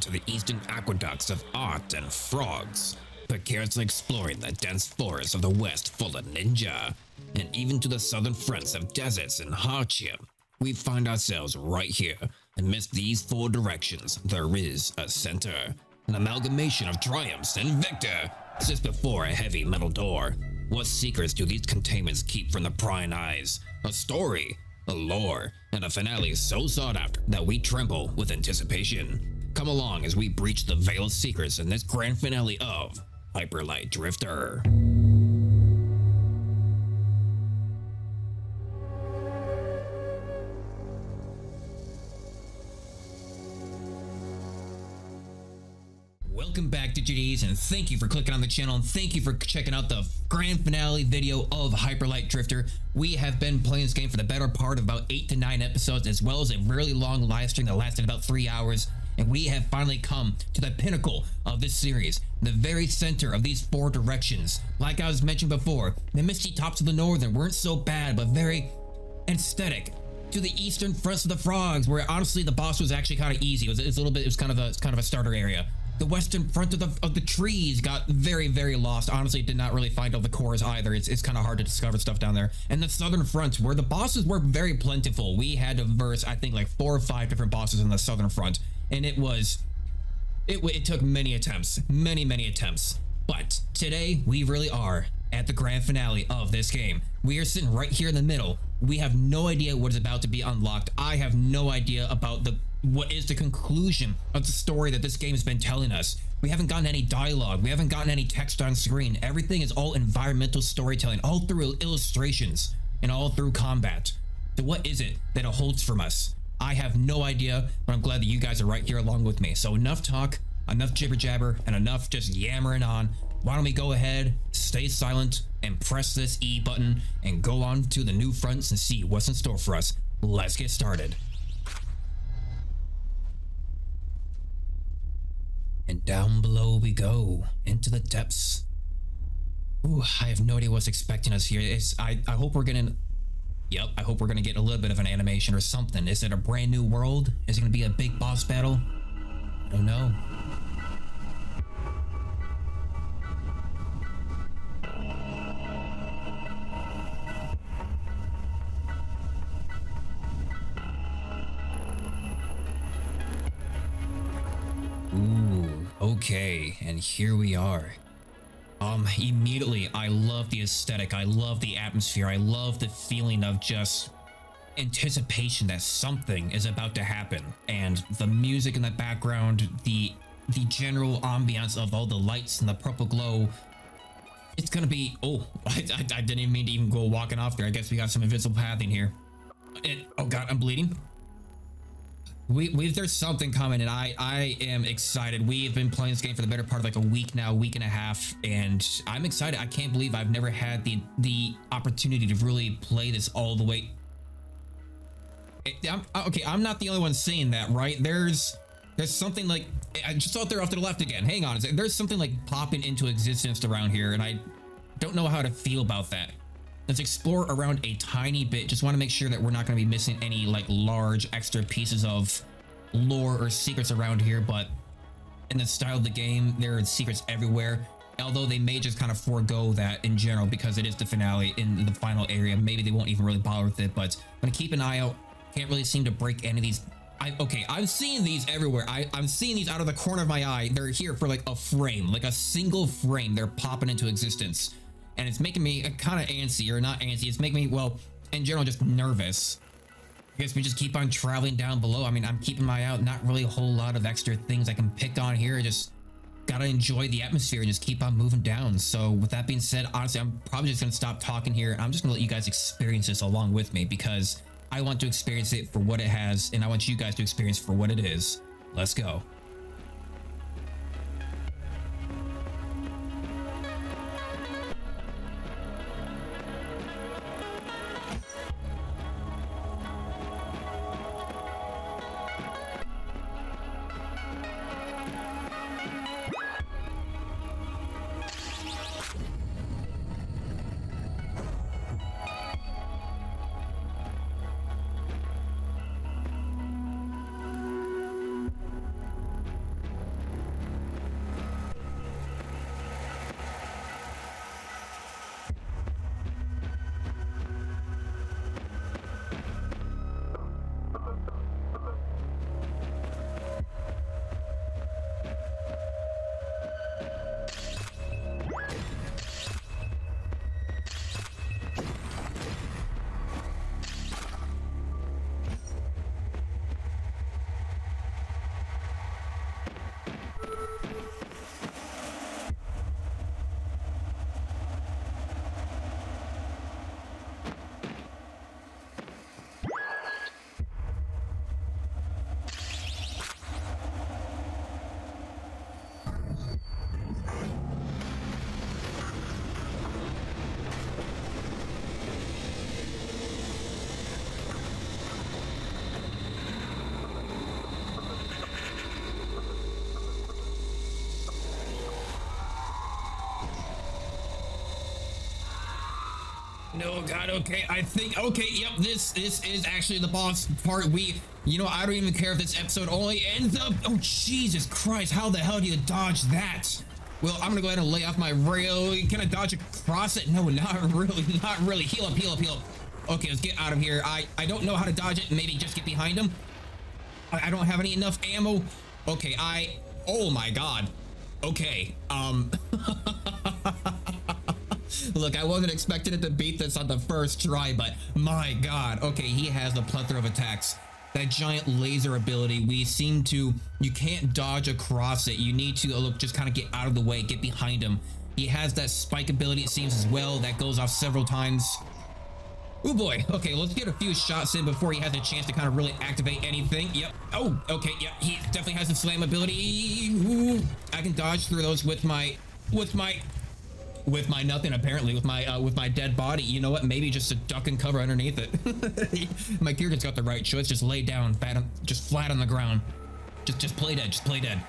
to the eastern aqueducts of art and frogs, precariously exploring the dense forests of the west full of ninja, and even to the southern fronts of deserts and hardship. We find ourselves right here. Amidst these four directions, there is a center, an amalgamation of triumphs and victor, sits before a heavy metal door. What secrets do these containments keep from the prying eyes? A story, a lore, and a finale so sought after that we tremble with anticipation. Come along as we breach the veil of secrets in this grand finale of Hyper Light Drifter. Welcome back DigiDs and thank you for clicking on the channel and thank you for checking out the grand finale video of Hyper Light Drifter. We have been playing this game for the better part of about 8 to 9 episodes as well as a really long live stream that lasted about 3 hours and we have finally come to the pinnacle of this series, the very center of these four directions. Like I was mentioned before, the misty tops of the northern weren't so bad but very aesthetic. To the eastern fronts of the frogs where honestly the boss was actually kind of easy. It was, it was a little bit it was kind of a kind of a starter area. The western front of the of the trees got very very lost. Honestly did not really find all the cores either. It's, it's kind of hard to discover stuff down there. And the southern front where the bosses were very plentiful. We had to verse i think like four or five different bosses in the southern front and it was it, it took many attempts many many attempts but today we really are at the grand finale of this game we are sitting right here in the middle we have no idea what is about to be unlocked i have no idea about the what is the conclusion of the story that this game has been telling us. We haven't gotten any dialogue. We haven't gotten any text on screen. Everything is all environmental storytelling, all through illustrations and all through combat. So what is it that it holds from us? I have no idea, but I'm glad that you guys are right here along with me. So enough talk, enough jibber jabber, and enough just yammering on. Why don't we go ahead, stay silent, and press this E button and go on to the new fronts and see what's in store for us. Let's get started. And down below we go, into the depths. Ooh, I have no idea what's expecting us here. It's, I, I hope we're gonna... Yep, I hope we're gonna get a little bit of an animation or something. Is it a brand new world? Is it gonna be a big boss battle? I don't know. Ooh, okay, and here we are. Um, immediately, I love the aesthetic, I love the atmosphere, I love the feeling of just anticipation that something is about to happen. And the music in the background, the the general ambiance of all the lights and the purple glow, it's gonna be, oh, I, I, I didn't even mean to even go walking off there. I guess we got some invisible pathing here. And, oh god, I'm bleeding we, we there's something coming and I I am excited. We've been playing this game for the better part of like a week now, week and a half, and I'm excited. I can't believe I've never had the the opportunity to really play this all the way. I'm, uh, okay, I'm not the only one seeing that, right? There's there's something like I just saw it there off to the left again. Hang on, there's something like popping into existence around here, and I don't know how to feel about that. Let's explore around a tiny bit. Just want to make sure that we're not going to be missing any like large extra pieces of lore or secrets around here. But in the style of the game, there are secrets everywhere. Although they may just kind of forego that in general because it is the finale in the final area. Maybe they won't even really bother with it. But I'm going to keep an eye out. Can't really seem to break any of these I, okay, I'm seeing these everywhere. I, I'm seeing these out of the corner of my eye. They're here for like a frame, like a single frame. They're popping into existence and it's making me uh, kind of antsy or not antsy it's making me well in general just nervous. I guess we just keep on traveling down below. I mean I'm keeping my eye out not really a whole lot of extra things I can pick on here. Just gotta enjoy the atmosphere and just keep on moving down. So with that being said honestly I'm probably just gonna stop talking here. I'm just gonna let you guys experience this along with me because I want to experience it for what it has and I want you guys to experience for what it is. Let's go No, God, okay. I think, okay, yep, this this is actually the boss part. We, you know, I don't even care if this episode only ends up. Oh, Jesus Christ, how the hell do you dodge that? Well, I'm gonna go ahead and lay off my rail. Can I dodge across it? No, not really, not really. Heal up, heal up, heal up. Okay, let's get out of here. I, I don't know how to dodge it. Maybe just get behind him. I, I don't have any enough ammo. Okay, I, oh my God. Okay, um... Look, I wasn't expecting it to beat this on the first try, but my god. Okay, he has a plethora of attacks. That giant laser ability, we seem to... You can't dodge across it. You need to, uh, look, just kind of get out of the way, get behind him. He has that spike ability, it seems, as well. That goes off several times. Oh boy. Okay, let's get a few shots in before he has a chance to kind of really activate anything. Yep. Oh, okay. Yep. He definitely has the slam ability. Ooh, I can dodge through those with my, with my with my nothing apparently with my uh, with my dead body. You know what? Maybe just a duck and cover underneath it. My character's got the right choice. Just lay down just flat on the ground. Just just play dead just play dead.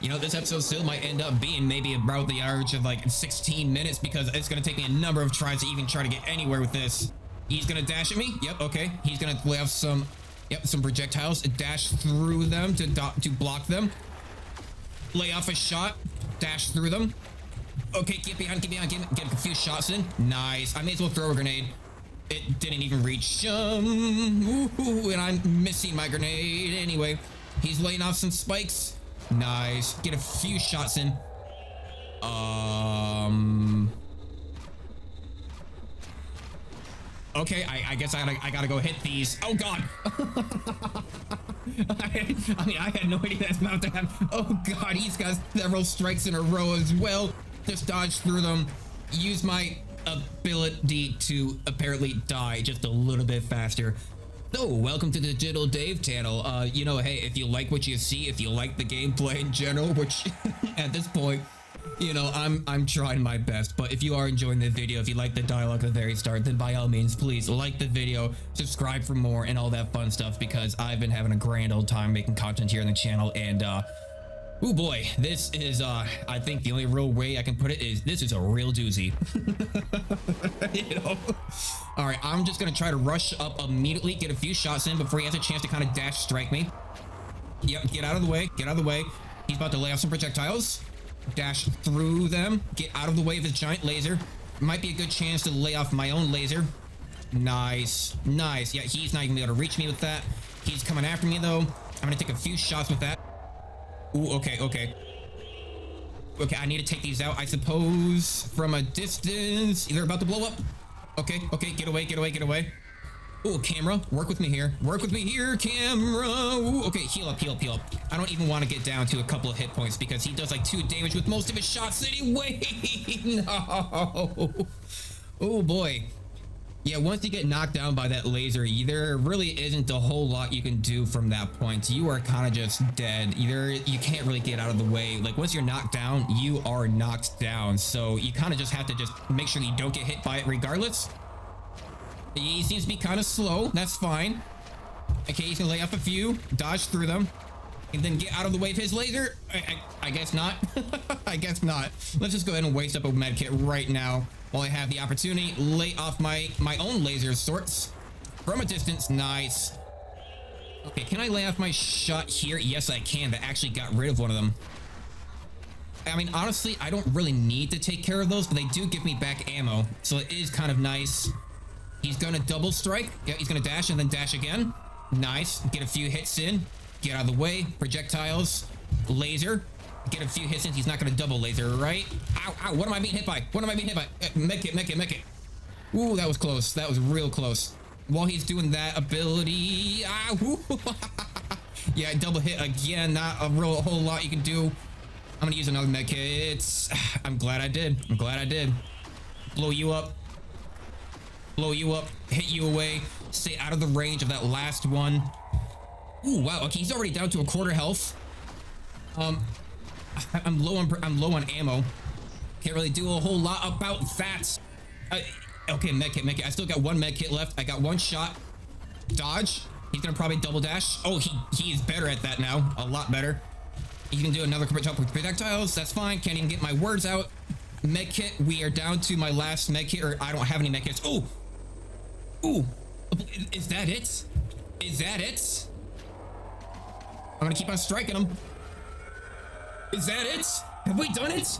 You know this episode still might end up being maybe about the average of like 16 minutes because it's to take me a number of tries to even try to get anywhere with this. He's to dash at me? Yep okay. He's to lay off some yep some projectiles. Dash through them to to block them. Lay off a shot. Dash through them Okay, get behind, get behind, get, get a few shots in. Nice. I may as well throw a grenade. It didn't even reach. him. ooh, and I'm missing my grenade. Anyway, he's laying off some spikes. Nice. Get a few shots in. Um. Okay, I, I guess I gotta, I gotta go hit these. Oh God. I, I mean, I had no idea that's about to happen. Oh God, he's got several strikes in a row as well just dodge through them, use my ability to apparently die just a little bit faster. So, welcome to the Digital Dave channel. Uh, you know, hey, if you like what you see, if you like the gameplay in general, which at this point, you know, I'm I'm trying my best. But if you are enjoying the video, if you like the dialogue at the very start, then by all means, please like the video, subscribe for more, and all that fun stuff. Because I've been having a grand old time making content here on the channel, and uh, Oh boy, this is, uh, I think the only real way I can put it is this is a real doozy. you know? All right, I'm just gonna try to rush up immediately, get a few shots in before he has a chance to kind of dash strike me. Yep, get out of the way, get out of the way. He's about to lay off some projectiles. Dash through them, get out of the way of his giant laser. Might be a good chance to lay off my own laser. Nice, nice. Yeah, he's not even going to be able to reach me with that. He's coming after me though. I'm gonna take a few shots with that. Ooh, okay, okay. Okay, I need to take these out, I suppose, from a distance. They're about to blow up. Okay, okay, get away, get away, get away. Ooh, camera, work with me here. Work with me here, camera. Ooh, okay, heal up, heal up, heal up. I don't even want to get down to a couple of hit points because he does like two damage with most of his shots anyway. no. Oh boy. Yeah, once you get knocked down by that laser, there really isn't a whole lot you can do from that point. You are kind of just dead. Either you can't really get out of the way. Like once you're knocked down, you are knocked down. So you kind of just have to just make sure you don't get hit by it regardless. He seems to be kind of slow. That's fine. Okay, he's gonna lay off a few, dodge through them, and then get out of the way of his laser. I, I, I guess not. I guess not. Let's just go ahead and waste up a medkit right now while I have the opportunity. Lay off my, my own laser sorts from a distance. Nice. Okay, can I lay off my shot here? Yes, I can. That actually got rid of one of them. I mean, honestly, I don't really need to take care of those, but they do give me back ammo. So it is kind of nice. He's going to double strike. Yeah, he's going to dash and then dash again. Nice. Get a few hits in. Get out of the way. Projectiles. Laser get a few hits in. He's not going to double laser, right? Ow, ow. What am I being hit by? What am I being hit by? Uh, make it, make it, make it. Ooh, that was close. That was real close. While he's doing that ability... Ah, yeah, double hit again. Not a real a whole lot you can do. I'm going to use another med kit. I'm glad I did. I'm glad I did. Blow you up. Blow you up. Hit you away. Stay out of the range of that last one. Ooh, wow. Okay, he's already down to a quarter health. Um, I'm low on I'm low on ammo. Can't really do a whole lot about that. Okay, medkit, medkit. I still got one med kit left. I got one shot. Dodge. He's gonna probably double dash. Oh, he he is better at that now. A lot better. He can do another projectile with projectiles. That's fine. Can't even get my words out. Med kit. We are down to my last med kit, or I don't have any med kits. Oh, Ooh, is that it? Is that it? I'm gonna keep on striking him. Is that it? Have we done it?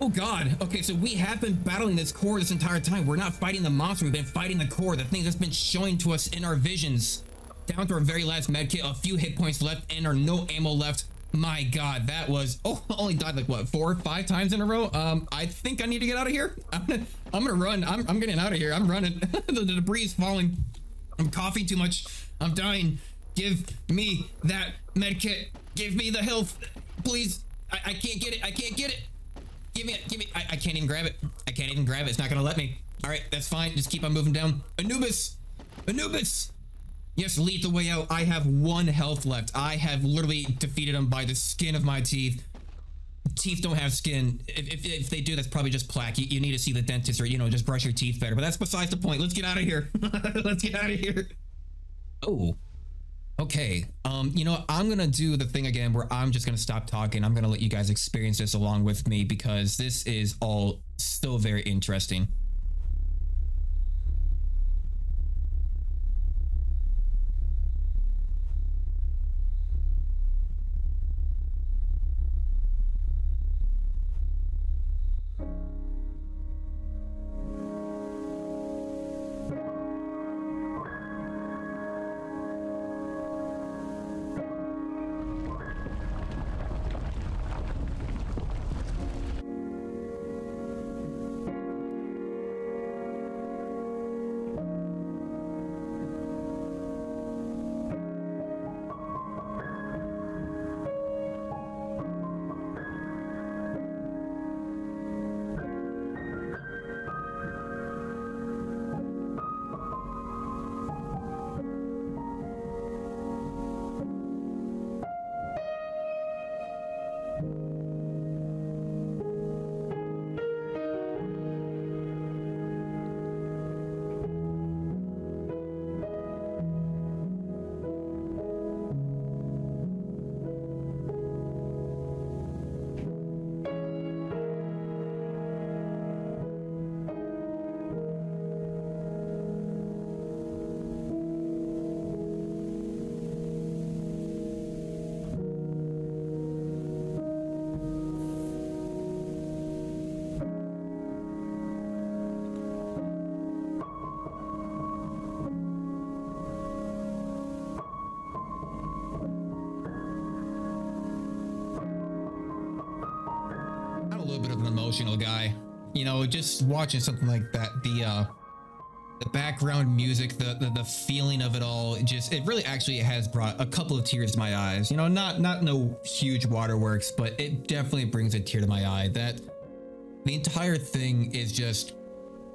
Oh god. Okay, so we have been battling this core this entire time. We're not fighting the monster. We've been fighting the core, the thing that's been showing to us in our visions. Down to our very last medkit, a few hit points left, and our no ammo left. My god, that was... Oh, only died like, what, four, five times in a row? Um, I think I need to get out of here. I'm gonna, I'm gonna run. I'm, I'm getting out of here. I'm running. the, the debris is falling. I'm coughing too much. I'm dying. Give me that medkit. Give me the health. Please. I, I can't get it. I can't get it. Give me it. Give me. I, I can't even grab it. I can't even grab it. It's not gonna let me. All right, that's fine. Just keep on moving down. Anubis. Anubis. Yes, lead the way out. I have one health left. I have literally defeated him by the skin of my teeth. Teeth don't have skin. If, if, if they do, that's probably just plaque. You, you need to see the dentist or, you know, just brush your teeth better. But that's besides the point. Let's get out of here. Let's get out of here. Oh. Okay. Um, you know, I'm gonna do the thing again where I'm just gonna stop talking. I'm gonna let you guys experience this along with me because this is all still very interesting. Guy. You know, just watching something like that, the uh the background music, the, the the feeling of it all, it just it really actually has brought a couple of tears to my eyes. You know, not not no huge waterworks, but it definitely brings a tear to my eye. That the entire thing is just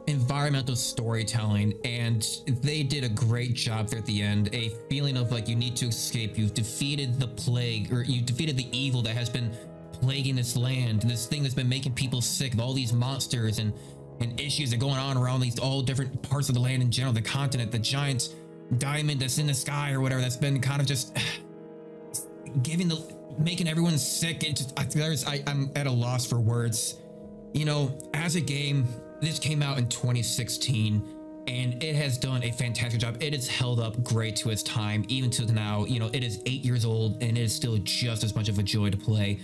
environmental storytelling and they did a great job there at the end a feeling of like you need to escape you've defeated the plague or you defeated the evil that has been plaguing this land this thing that's been making people sick all these monsters and and issues that are going on around these all different parts of the land in general the continent the giant diamond that's in the sky or whatever that's been kind of just giving the making everyone sick. It just I, there's I, i'm at a loss for words. You know as a game this came out in 2016 and it has done a fantastic job. It has held up great to its time even to now. You know it is eight years old and it is still just as much of a joy to play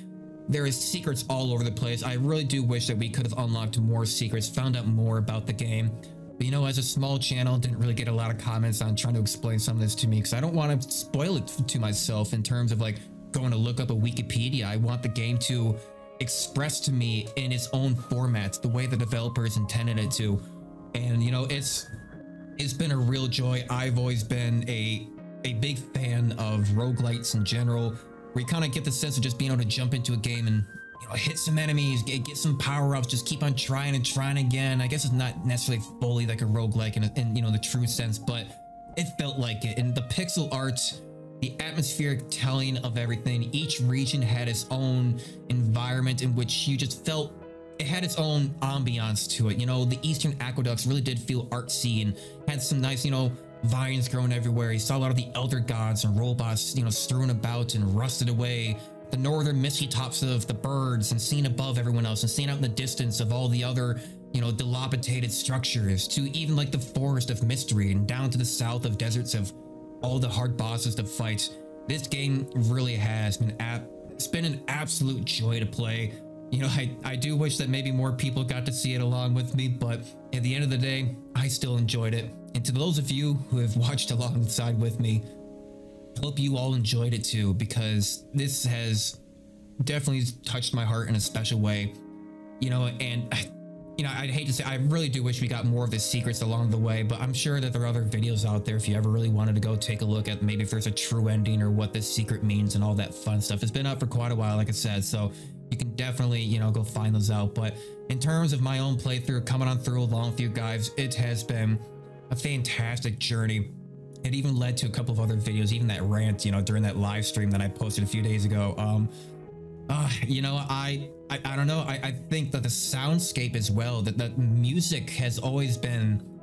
there is secrets all over the place. I really do wish that we could have unlocked more secrets found out more about the game. But you know as a small channel didn't really get a lot of comments on trying to explain some of this to me because i don't want to spoil it to myself in terms of like going to look up a wikipedia. I want the game to express to me in its own format the way the developers intended it to. And you know it's it's been a real joy. I've always been a a big fan of roguelites in general where you kind of get the sense of just being able to jump into a game and you know hit some enemies get, get some power-ups just keep on trying and trying again. I guess it's not necessarily fully like a roguelike in, in you know the true sense but it felt like it. And the pixel art the atmospheric telling of everything each region had its own environment in which you just felt it had its own ambiance to it. You know the eastern aqueducts really did feel artsy and had some nice you know vines growing everywhere He saw a lot of the elder gods and robots you know strewn about and rusted away the northern misty tops of the birds and seen above everyone else and seeing out in the distance of all the other you know, dilapidated structures to even like the forest of mystery and down to the south of deserts of all the hard bosses to fight. This game really has been it's been an absolute joy to play. You know, I, I do wish that maybe more people got to see it along with me, but at the end of the day, I still enjoyed it. And to those of you who have watched alongside with me, I hope you all enjoyed it too, because this has definitely touched my heart in a special way. You know, and you know, I'd hate to say, I really do wish we got more of the secrets along the way, but I'm sure that there are other videos out there if you ever really wanted to go take a look at maybe if there's a true ending or what this secret means and all that fun stuff. It's been out for quite a while, like I said, so you can definitely, you know, go find those out. But in terms of my own playthrough, coming on through along with you guys, it has been a fantastic journey. It even led to a couple of other videos, even that rant, you know, during that live stream that I posted a few days ago. Um, uh, you know, I, I, I don't know. I, I think that the soundscape as well, that the music has always been,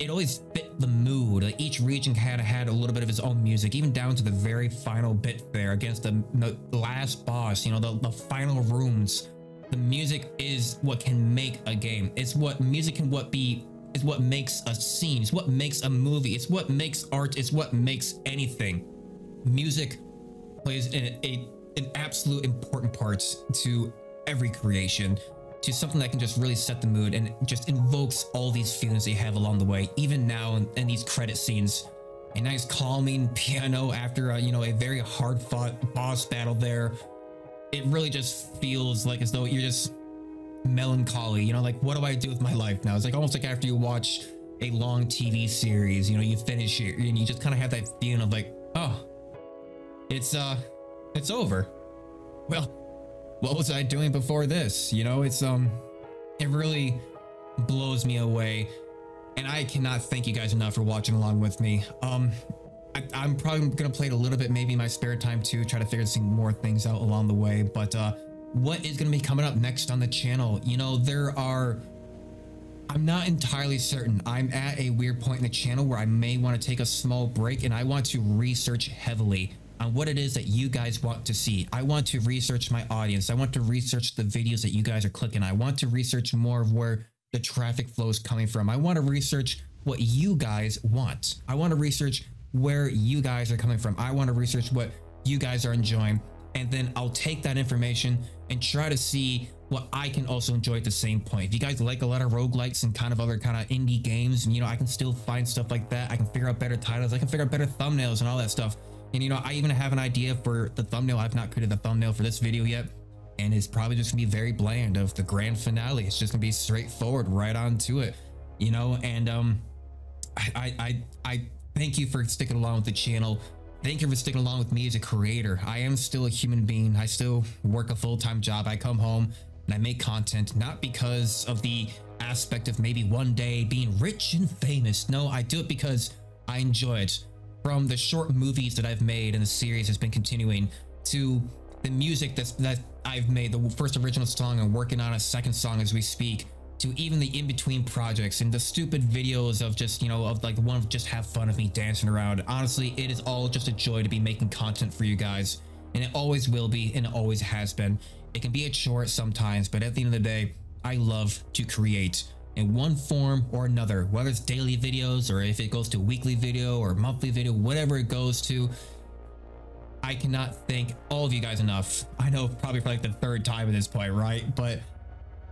it always fit the mood. Like each region had had a little bit of its own music, even down to the very final bit there against the, the last boss. You know, the the final rooms. The music is what can make a game. It's what music can what be is what makes a scene. It's what makes a movie. It's what makes art. It's what makes anything. Music plays an, a an absolute important part to every creation to something that can just really set the mood and just invokes all these feelings they have along the way even now in, in these credit scenes. A nice calming piano after a, you know a very hard fought boss battle there. It really just feels like as though you're just melancholy you know like what do i do with my life now? It's like almost like after you watch a long tv series you know you finish it and you just kind of have that feeling of like oh it's uh it's over. Well, what was I doing before this? You know, it's, um, it really blows me away. And I cannot thank you guys enough for watching along with me. Um, I, am probably gonna play it a little bit, maybe in my spare time too, try to figure some more things out along the way. But uh, what is gonna be coming up next on the channel? You know, there are. I'm not entirely certain. I'm at a weird point in the channel where I may want to take a small break and I want to research heavily on what it is that you guys want to see. I want to research my audience. I want to research the videos that you guys are clicking. I want to research more of where the traffic flow is coming from. I want to research what you guys want. I want to research where you guys are coming from. I want to research what you guys are enjoying. And then I'll take that information and try to see what I can also enjoy at the same point. If you guys like a lot of roguelikes and kind of other kind of indie games, and you know, I can still find stuff like that. I can figure out better titles. I can figure out better thumbnails and all that stuff. And you know, I even have an idea for the thumbnail. I've not created the thumbnail for this video yet. And it's probably just gonna be very bland of the grand finale. It's just gonna be straightforward, right on to it. You know, and um I I I thank you for sticking along with the channel. Thank you for sticking along with me as a creator. I am still a human being. I still work a full-time job. I come home and I make content not because of the aspect of maybe one day being rich and famous. No, I do it because I enjoy it from the short movies that I've made and the series has been continuing to the music that's that I've made, the first original song and working on a second song as we speak, to even the in-between projects and the stupid videos of just, you know, of like the one of just have fun of me dancing around. Honestly, it is all just a joy to be making content for you guys. And it always will be and it always has been. It can be a chore sometimes, but at the end of the day, I love to create in one form or another, whether it's daily videos or if it goes to weekly video or monthly video, whatever it goes to. I cannot thank all of you guys enough. I know probably for like the third time at this point, right? But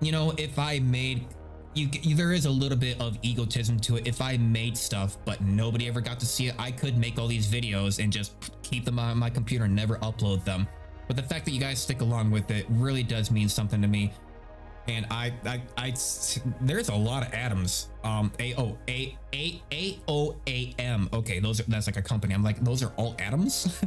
you know, if I made you, there is a little bit of egotism to it. If I made stuff, but nobody ever got to see it, I could make all these videos and just keep them on my computer and never upload them. But the fact that you guys stick along with it really does mean something to me and I, I, I, there's a lot of atoms. Um, A O A A A O A M. Okay, those are that's like a company. I'm like, those are all atoms.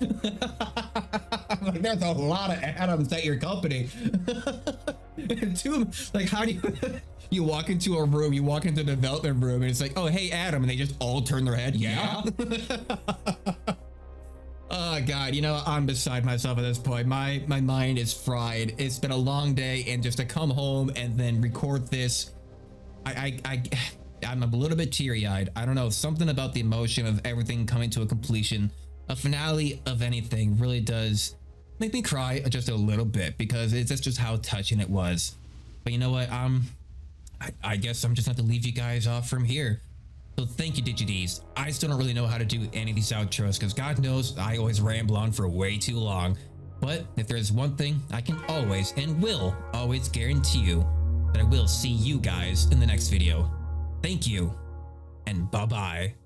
like, there's a lot of atoms at your company. Two, like, how do you? you walk into a room, you walk into the development room, and it's like, oh, hey, Adam, and they just all turn their head. Yeah. yeah. God, you know, I'm beside myself at this point. My my mind is fried. It's been a long day and just to come home and then record this, I I, I I'm a little bit teary-eyed. I don't know, something about the emotion of everything coming to a completion, a finale of anything really does make me cry just a little bit because it's just how touching it was. But you know what? Um, I, I guess I'm just going to leave you guys off from here. So thank you, DigiDs. I still don't really know how to do any of these outros because God knows I always ramble on for way too long. But if there's one thing I can always and will always guarantee you that I will see you guys in the next video. Thank you and bye-bye.